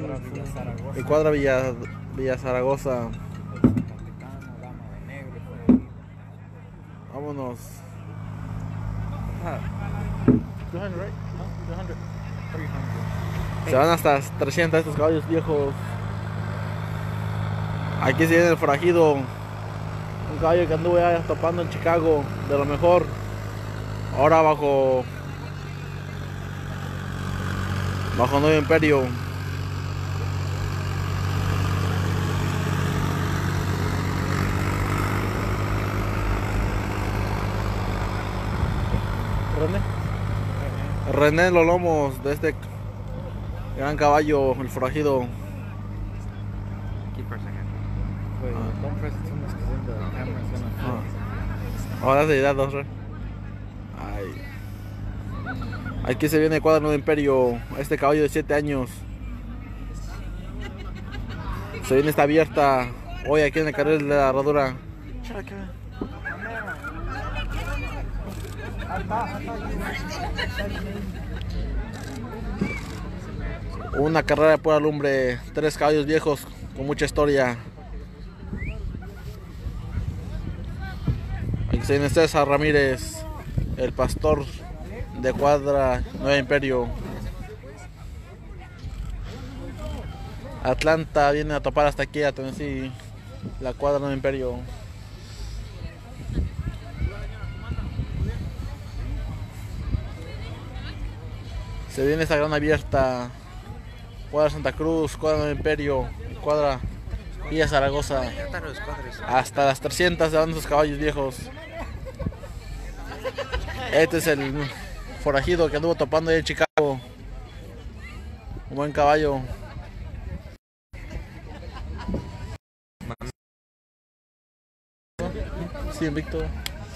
cuadra Villa Zaragoza. Y cuadra Villa, Villa Zaragoza. Vámonos. 200, right? No, 200. 300. Se van hasta 300 estos caballos viejos. Aquí se viene el forajido. Un caballo que anduve topando en Chicago. De lo mejor. Ahora bajo. Bajo Nuevo Imperio. René. René los lomos de este gran caballo, el forajido. Keep for a second. Wait, don't press it too much because then the camera's gonna Ah. Ahora se da dos. re. Ay. Aquí se viene el cuadro Nuevo Imperio. Este caballo de 7 años. Se viene esta abierta. Hoy aquí en el carril de la herradura. Una carrera de pura lumbre. Tres caballos viejos con mucha historia. Aquí se César Ramírez, el pastor de cuadra Nueva Imperio. Atlanta viene a topar hasta aquí a Tennessee, la cuadra Nueva Imperio. Se viene esta gran abierta, cuadra Santa Cruz, cuadra Nueva Imperio, cuadra Villa Zaragoza. Hasta las 300 se van esos caballos viejos. Este es el forajido que anduvo topando ahí en Chicago. Un buen caballo. Sí, invicto.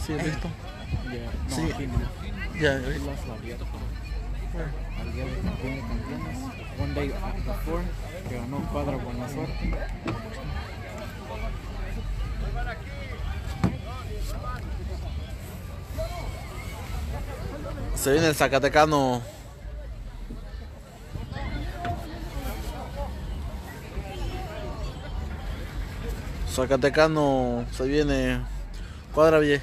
Sí, invicto. Yeah, Sí. Ya, He abierta. Al día de campeón de campeones. One day before, que ganó cuadra buena suerte. se viene el Zacatecano. Zacatecano se viene. Cuadra Villa,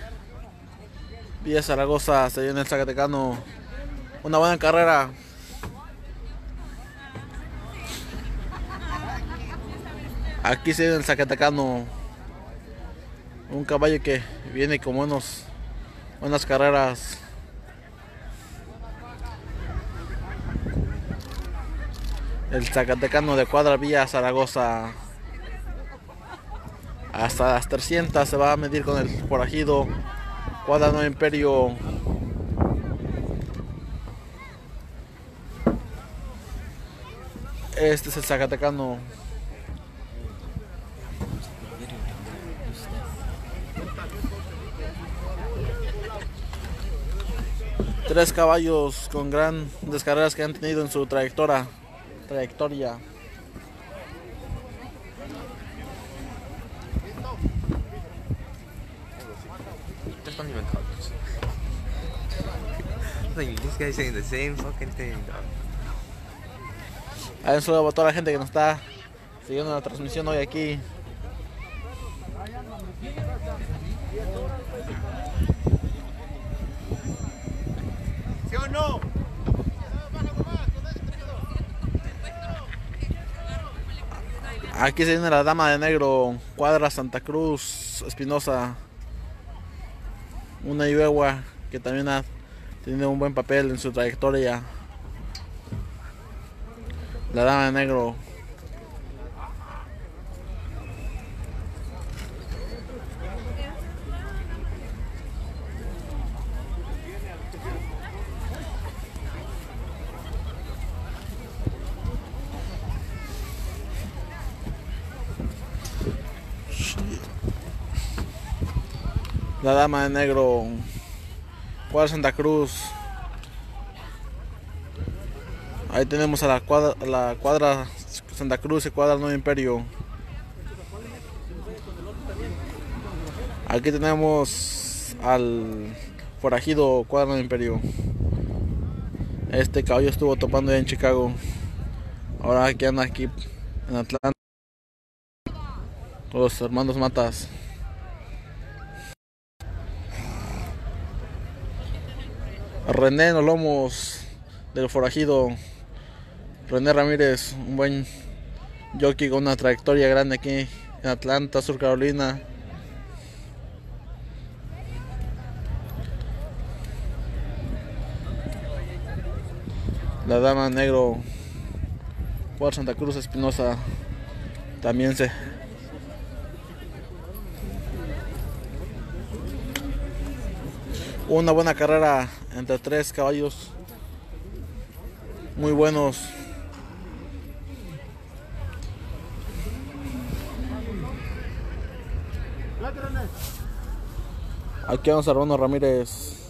Villa Zaragoza, se viene el Zacatecano. Una buena carrera. Aquí se viene el Zacatecano. Un caballo que viene con buenos, buenas carreras. El Zacatecano de Cuadra Villa Zaragoza. Hasta las 300 se va a medir con el forajido. Cuadra Nuevo Imperio. Este es el Zacatecano. Tres caballos con grandes carreras que han tenido en su trayectoria. Trayectoria. Like this guy's saying the same fucking. Un saludo a toda la gente que nos está siguiendo la transmisión hoy aquí. ¿Sí o no? Aquí se viene la dama de negro, cuadra Santa Cruz, Espinosa. Una yegua que también ha tenido un buen papel en su trayectoria. La dama de negro. La dama de negro. Cuadra Santa Cruz. Ahí tenemos a la cuadra, la cuadra Santa Cruz y cuadra Nuevo Imperio. Aquí tenemos al forajido cuadra Nuevo Imperio. Este caballo estuvo topando ya en Chicago. Ahora que anda aquí en Atlanta. Los hermanos Matas. René en los lomos del forajido. René Ramírez, un buen jockey con una trayectoria grande aquí en Atlanta, Sur Carolina. La dama negro por Santa Cruz Espinosa también se una buena carrera entre tres caballos muy buenos aquí vamos a Hermano Ramírez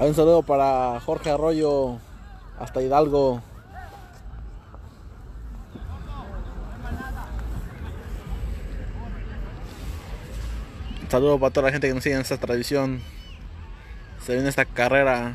Un saludo para Jorge Arroyo hasta Hidalgo. Un saludo para toda la gente que nos sigue en esta tradición. Se viene esta carrera.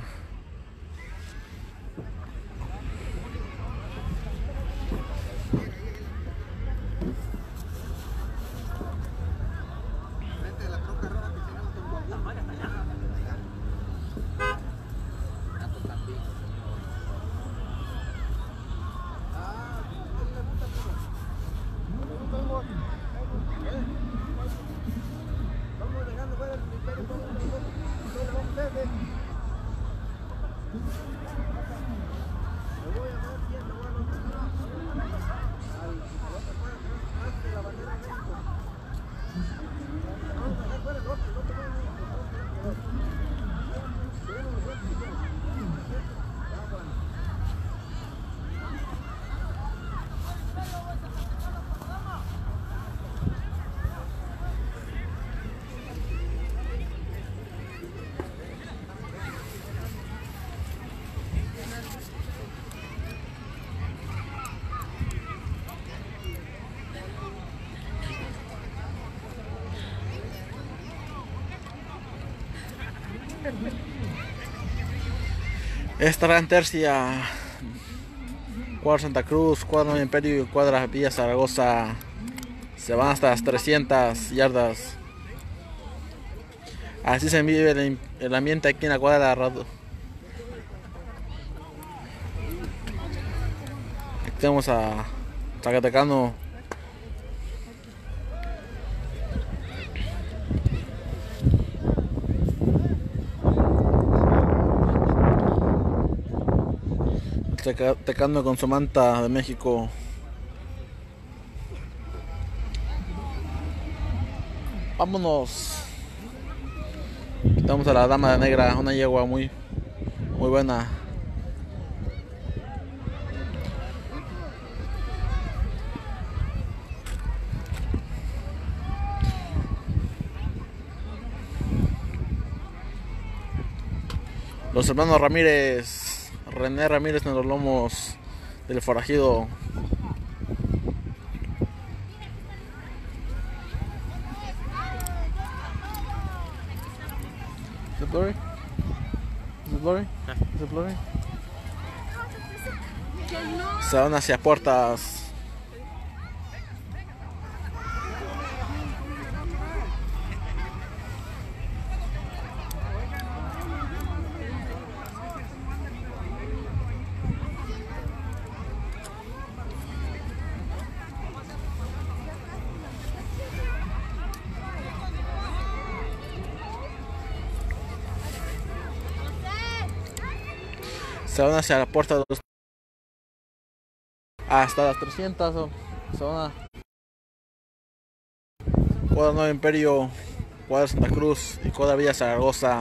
Esta gran tercia. Cuadra Santa Cruz, cuadra Imperio y cuadra Villa Zaragoza. Se van hasta las 300 yardas. Así se vive el, ambiente aquí en la cuadra. Rado. Aquí tenemos a Zacatecano. Tecando con su de México. Vámonos. Estamos a la dama de negra, una yegua muy muy buena. Los hermanos Ramírez, René Ramírez en los lomos del forajido. Blurry? Blurry? Blurry? Se van hacia puertas. Se van hacia la puerta de los hasta las 300 o se Cuadra Nuevo Imperio Cuadra Santa Cruz y Cuadra Villa Zaragoza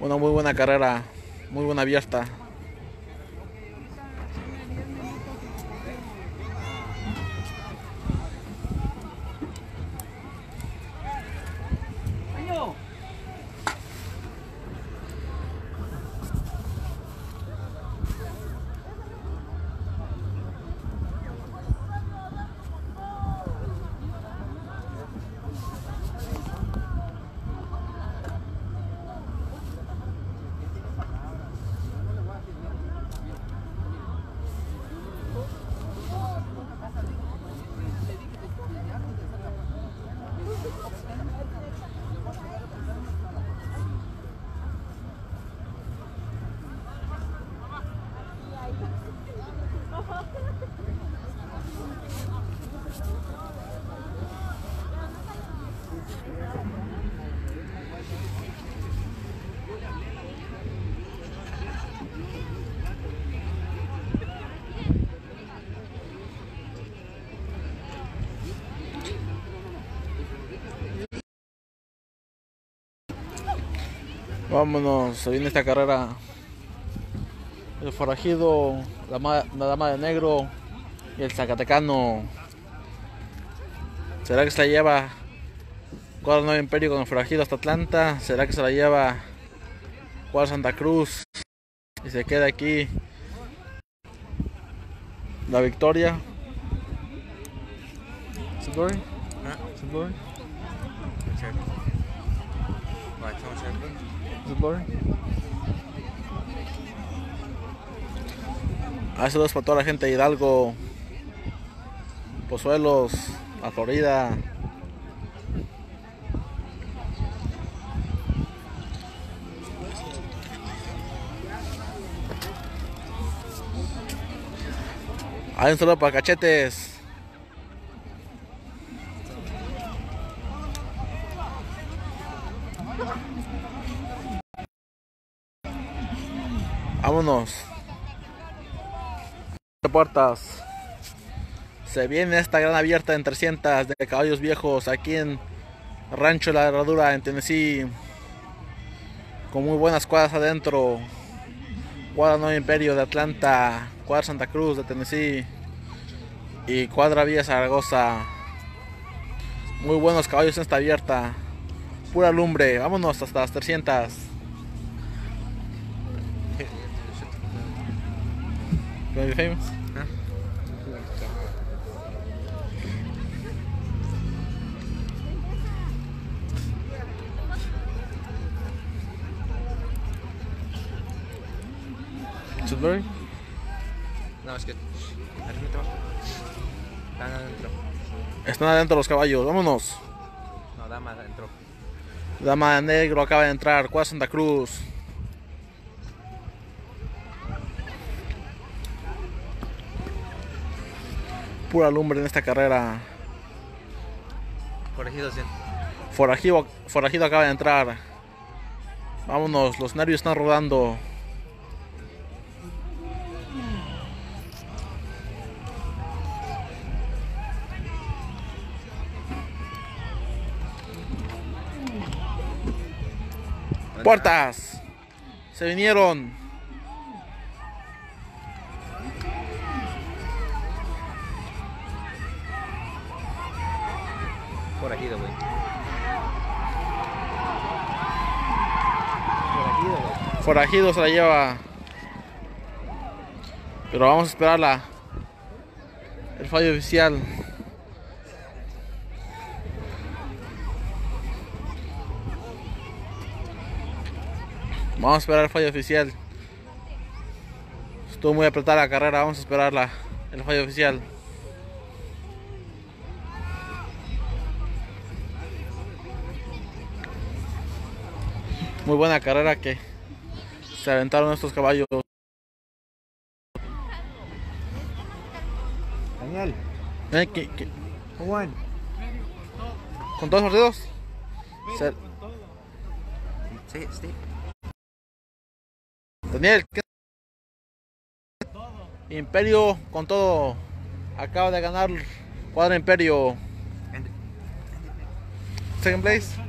Una muy buena carrera, muy buena abierta. Vámonos, se viene esta carrera. El forajido, la, ma- la dama de negro y el zacatecano. ¿Será que se la lleva Cuadro Nuevo Imperio con el forajido hasta Atlanta? ¿Será que se la lleva Cuadro Santa Cruz? Y se queda aquí la victoria. ¿Es it blurry? Huh? Blurry? Ah, saludos para toda la gente de Hidalgo, Pozuelos, la Florida. Hay un saludo para cachetes. Vámonos. Puertas. Se viene esta gran abierta en 300 de caballos viejos aquí en Rancho La Herradura en Tennessee. Con muy buenas cuadras adentro. Cuadra Nuevo Imperio de Atlanta. Cuadra Santa Cruz de Tennessee. Y Cuadra Villa Zaragoza. Muy buenos caballos en esta abierta. Pura lumbre. Vámonos hasta las 300. You wanna be famous? Sudbury? No, es que. Adentro. Están adentro. Están adentro los caballos, vámonos. No, dama adentro. Dama de negro acaba de entrar, Cuadra Santa Cruz. Pura lumbre en esta carrera. Corregido 100. Forajido, forajido acaba de entrar. Vámonos, los nervios están rodando. Puertas. Se vinieron. Güey. Corregido, güey. Forajido se la lleva. Pero vamos a esperar la, el fallo oficial. Vamos a esperar el fallo oficial. Estuvo muy apretada la carrera, vamos a esperar la, el fallo oficial. Muy buena carrera que se aventaron estos caballos. Daniel, Eh, ¿qué- qué- Juan. ¿Con todos partidos? Se- Sí, sí. Daniel, ¿qué? Imperio con todo. Acaba de ganar Cuadra Imperio. Second place.